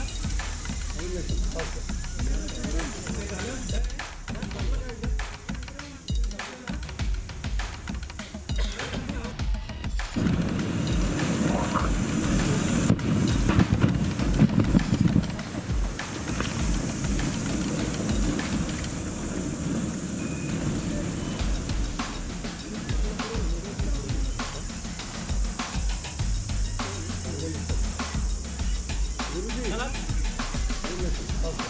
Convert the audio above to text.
Ahí les Okay.